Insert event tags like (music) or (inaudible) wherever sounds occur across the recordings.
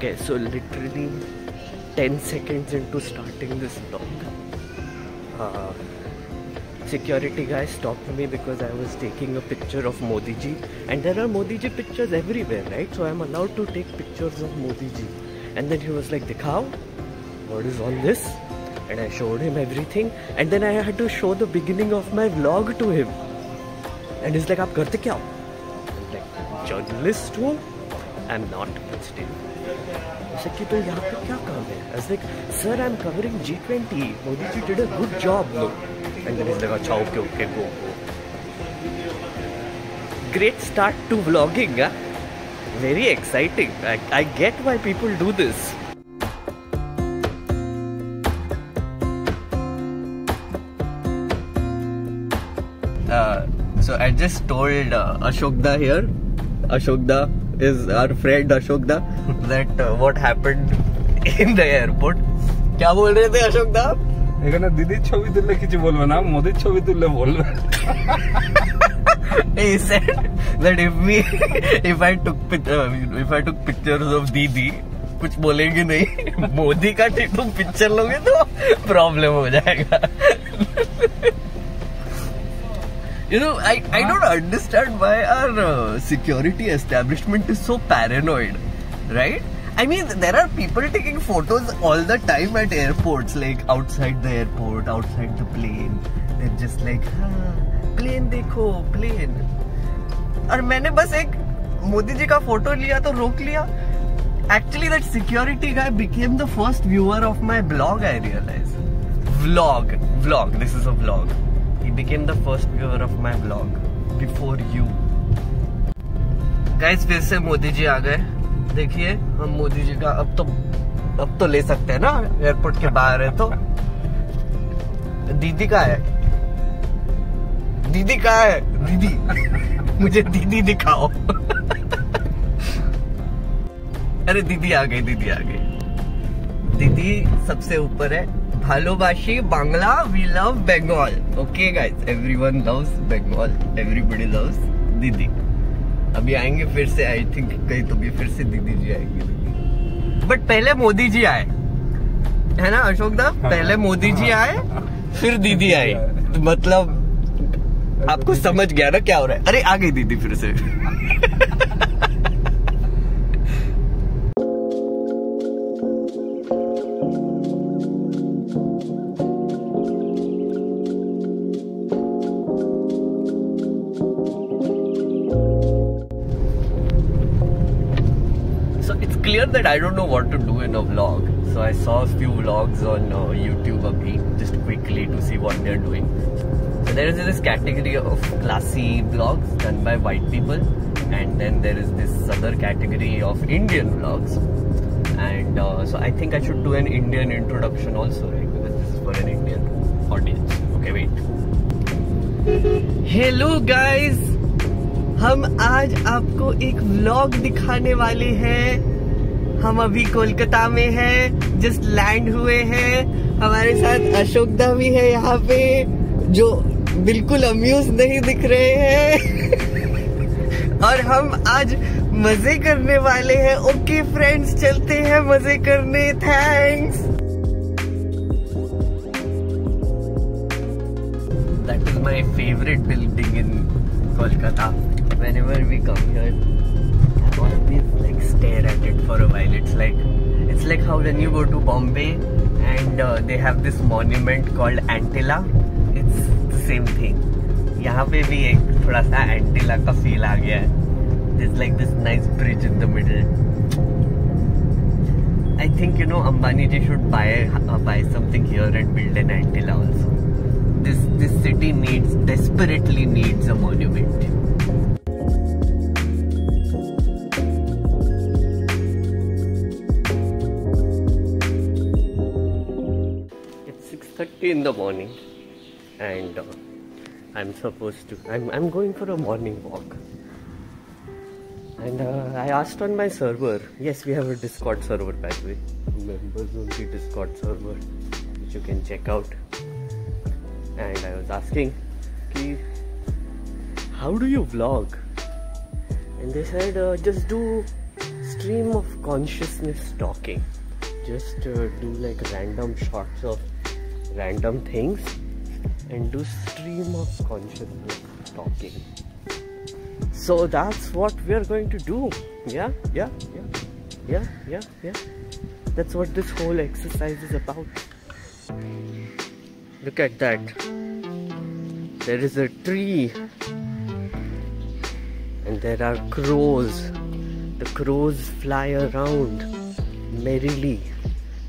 Okay so literally ten seconds into starting this talk security guy stop me because I was taking a picture of Modi ji and there are Modi ji pictures everywhere right so I am allowed to take pictures of Modi ji and then he was like दिखाओ what is on this and I showed him everything and then I had to show the beginning of my blog to him and is like आप करते क्या हो journalist हो I'm not, but still. ऐसा कि तो यहाँ पे क्या काम है? I was like, sir, I'm covering G20. Modi ji did a good job, no? And then he's like, अच्छा, okay, okay, go, go. Great start to vlogging, huh? Very exciting. I, I get why people do this. Uh, so I just told uh, Ashokda here. Ashokda is our friend Ashokda that uh, what happened in the airport. क्या बोल रहे थे अशोकदा आप? এখানে দিদির ছবি তুললে কিছু বলবে না মোদির ছবি তুললে বলবে he said that if we if I took pic- uh, if I took pictures of Didi कुछ बोलेंगे नहीं मोदी का ठीक तुम पिक्चर लोगे तो प्रॉब्लम हो जाएगा You know, I, I don't understand why our uh, security establishment is so paranoid, right? I mean, there are people taking photos all the time at airports, like outside the airport, outside the plane. They're just like, हाँ, plane देखो, plane. और मैंने बस एक मोदी जी का photo लिया तो रोक लिया Actually, that security guy became the first viewer of my blog, I realized. Vlog. Vlog. This is a vlog. Became the first viewer of my blog before you. Guys, फिर से मोदी जी आ गए। देखिए हम मोदी जी का अब तो अब तो ले सकते हैं ना एयरपोर्ट के बाहर है तो। दीदी का है? दीदी का है? दीदी मुझे दीदी दिखाओ। अरे दीदी आ गई दीदी आ गई। दीदी सबसे ऊपर है। भालोबाशी Bangla we love Bengal okay guys everyone loves Bengal everybody loves Didi अभी आएँगे फिर से आई थिंक कहीं तो भी फिर से दीदी जी आएँगे। बट पहले मोदी जी आए। है ना अशोक दा? पहले मोदी जी आए फिर दीदी आई तो मतलब आपको समझ गया ना क्या हो रहा है? अरे आ गई दीदी फिर से। I don't know what to do in a vlog. So I saw a few vlogs on uh, YouTube abhi, just quickly to see what they're doing. So there is this category of classy vlogs done by white people, and then there is this other category of Indian vlogs. And uh, so I think I should do an Indian introduction also, right? Because this is for an Indian audience. Okay, wait. Hello guys. हम आज आपको एक vlog दिखाने वाले हैं हम अभी कोलकाता में हैं जस्ट लैंड हुए हैं। हमारे साथ अशोक दा भी है यहाँ पे जो बिल्कुल अम्यूज नहीं दिख रहे हैं। (laughs) और हम आज मज़े करने वाले हैं। ओके फ्रेंड्स चलते हैं मज़े करने। Thanks That is my favourite building in Kolkata Whenever we come here, I stare at it for a while. It's like it's like how when you go to Bombay and uh, they have this monument called Antilia it's the same thing. यहाँ पे भी एक थोड़ा सा एंटिला का feel आ गया है. This like this nice bridge in the middle I think you know Ambani ji should buy buy something here and build an Antilia also this this city needs desperately needs a monument. 6:30 in the morning, and uh, I'm supposed to. I'm I'm going for a morning walk. And uh, I asked on my server. Yes, we have a Discord server by the way, members only Discord server, which you can check out. And I was asking, ki, how do you vlog? And they said, uh, just do stream of consciousness talking. Just uh, do like random shots of random things and do stream of consciousness talking. So that's what we are going to do. Yeah, yeah, yeah, yeah, yeah, yeah. That's what this whole exercise is about. Look at that. There is a tree and there are crows. The crows fly around merrily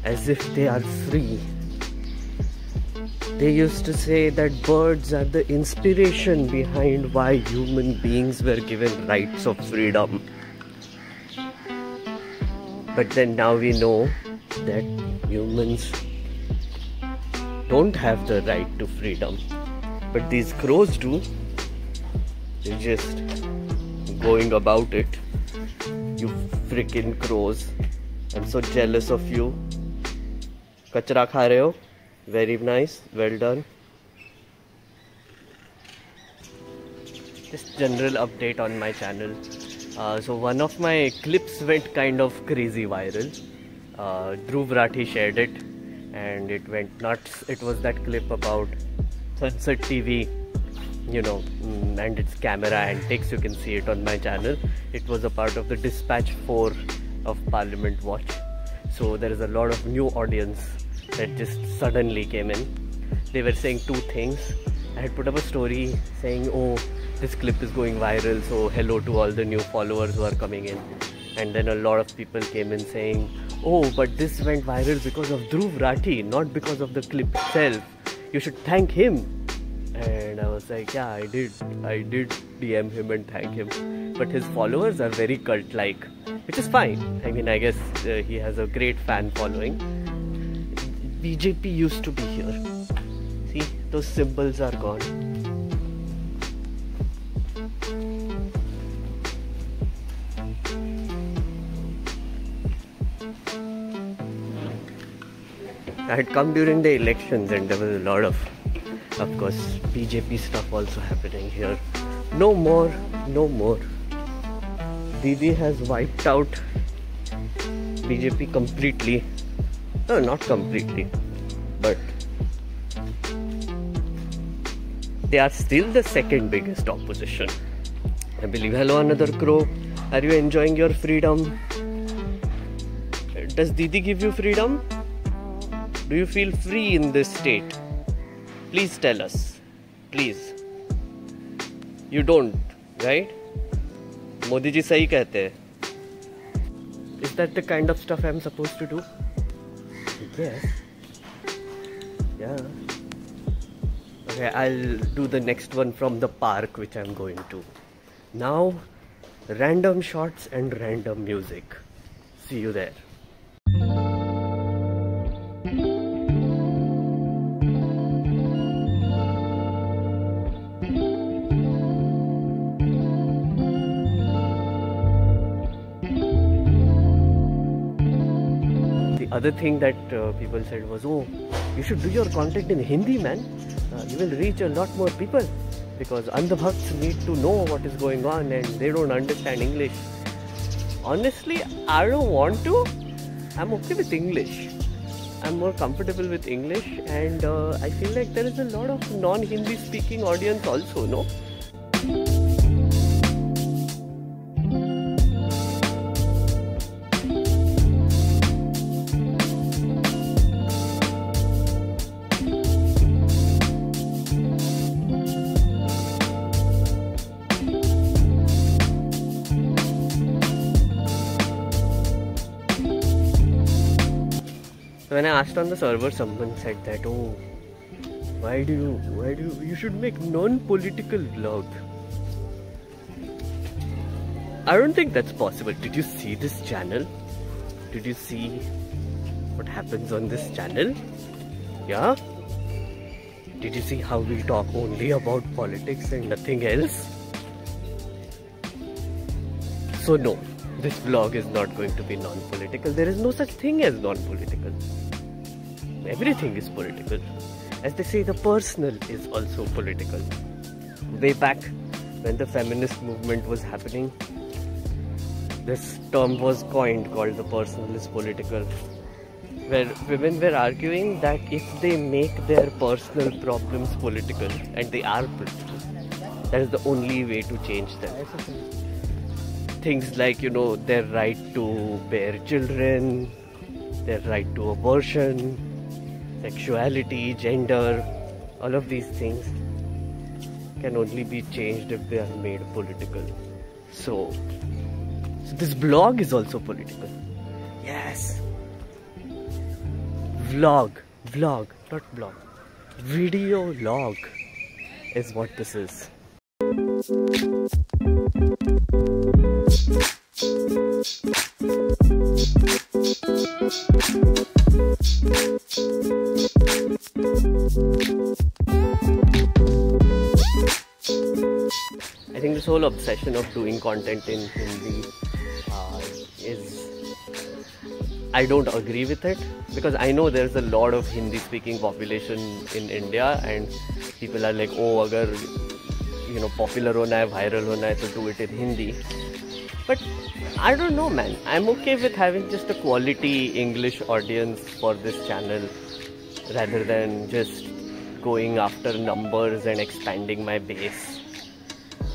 as if they are free. They used to say that birds are the inspiration behind why human beings were given rights of freedom. But then now we know that humans don't have the right to freedom. But these crows do. They're just going about it. You freaking crows. I'm so jealous of you. Kachra kha ho? Very nice. Well done. Just general update on my channel. Uh, so one of my clips went kind of crazy viral. Uh, Dhruv Rathee shared it and it went nuts. It was that clip about Sansad TV, you know, mm, and its camera antics. You can see it on my channel. It was a part of the Dispatch 4 of Parliament Watch. So there is a lot of new audience that just suddenly came in. They were saying two things. I had put up a story saying, oh, this clip is going viral, so hello to all the new followers who are coming in. And then a lot of people came in saying, oh, but this went viral because of Dhruv Rathee, not because of the clip itself. You should thank him. And I was like, yeah, I did. I did DM him and thank him. But his followers are very cult like, which is fine. I mean, I guess uh, he has a great fan following. BJP used to be here. See, those symbols are gone. I had come during the elections and there was a lot of, of course, BJP stuff also happening here. No more, no more. Didi has wiped out BJP completely. No, not completely, but they are still the second biggest opposition. I believe. Hello, another crow. Are you enjoying your freedom? Does Didi give you freedom? Do you feel free in this state? Please tell us. Please. You don't, right? Modi ji sahi kehte hai. Is that the kind of stuff I'm supposed to do? Yes. Yeah. Okay, I'll do the next one from the park which I'm going to. Now, random shots and random music. See you there. Other thing that uh, people said was, oh, you should do your content in Hindi, man. Uh, you will reach a lot more people because Andhabhakts need to know what is going on and they don't understand English. Honestly, I don't want to. I'm okay with English. I'm more comfortable with English, and uh, I feel like there is a lot of non Hindi speaking audience also, no? When I asked on the server, someone said that, oh, why do you, why do you, you should make non-political vlog. I don't think that's possible. Did you see this channel? Did you see what happens on this channel? Yeah? Did you see how we talk only about politics and nothing else? So no, this vlog is not going to be non-political. There is no such thing as non-political. Everything is political. As they say, the personal is also political. Way back when the feminist movement was happening, this term was coined called the personal is political where women were arguing that if they make their personal problems political and they are political that is the only way to change them things like you know their right to bear children their right to abortion sexuality gender all of these things can only be changed if they are made political. So so this blog is also political. Yes. Vlog vlog not blog. Video log is what this is I think this whole obsession of doing content in Hindi uh, is. I don't agree with it because I know there's a lot of Hindi speaking population in India and people are like, oh, agar you know popular hona hai, viral hona hai, so do it in Hindi. But I don't know, man. I'm okay with having just a quality English audience for this channel rather than just going after numbers and expanding my base.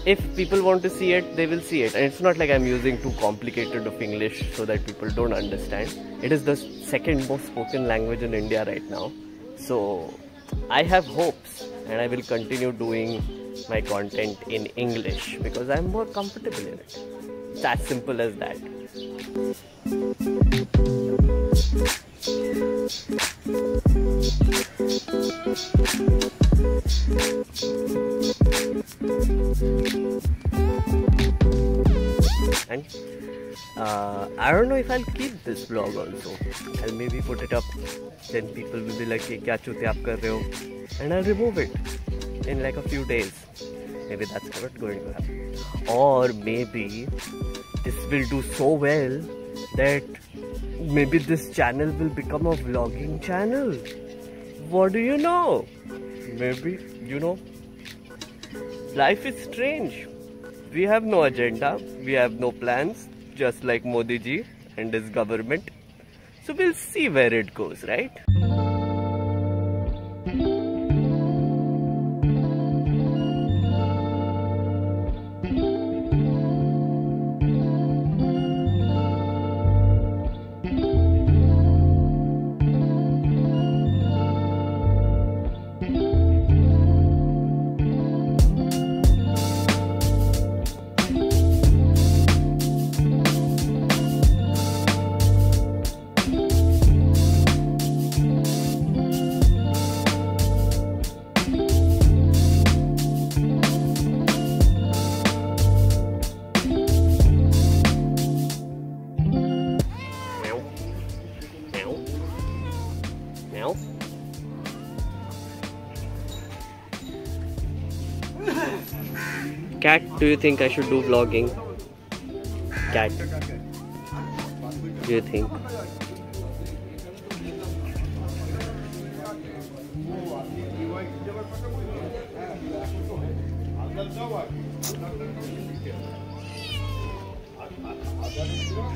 If people want to see it, they will see it. And it's not like I'm using too complicated of English so that people don't understand. It is the second most spoken language in India right now. So I have hopes and I will continue doing my content in English because I'm more comfortable in it. It's as simple as that and uh, I don't know if I'll keep this vlog also. I'll maybe put it up. Then people will be like kya chute aap kar rahe ho? And I'll remove it in like a few days. Maybe that's not going to happen. Or maybe this will do so well that maybe this channel will become a vlogging channel. What do you know? Maybe, you know, life is strange. We have no agenda, we have no plans, just like Modi ji and his government. So we'll see where it goes, right? Cat, do you think I should do vlogging? Cat. Do you think?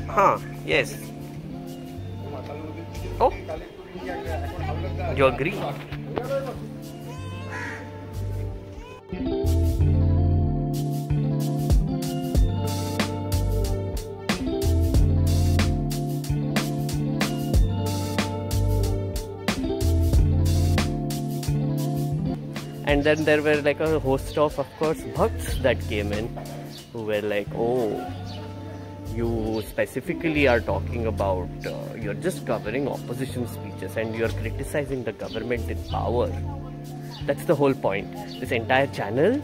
Huh, yes. Oh, you agree? And then there were like a host of, of course, bhakts that came in who were like, oh, you specifically are talking about uh, you're just covering opposition speeches and you're criticizing the government in power. That's the whole point. This entire channel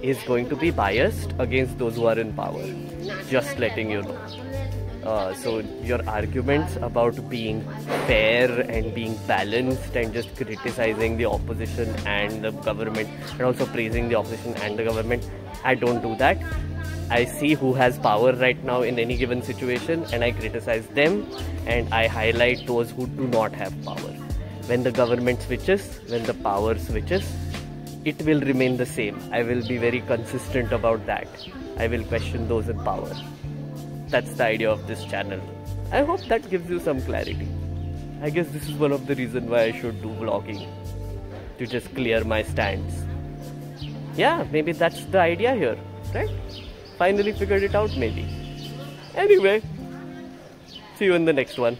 is going to be biased against those who are in power. Just letting you know uh, so your arguments about being fair and being balanced and just criticizing the opposition and the government and also praising the opposition and the government i don't do that I see who has power right now in any given situation and I criticize them and I highlight those who do not have power. When the government switches, when the power switches, it will remain the same. I will be very consistent about that. I will question those in power. That's the idea of this channel. I hope that gives you some clarity. I guess this is one of the reasons why I should do vlogging to just clear my stands. Yeah, maybe that's the idea here, right? Finally figured it out, maybe. Anyway, see you in the next one.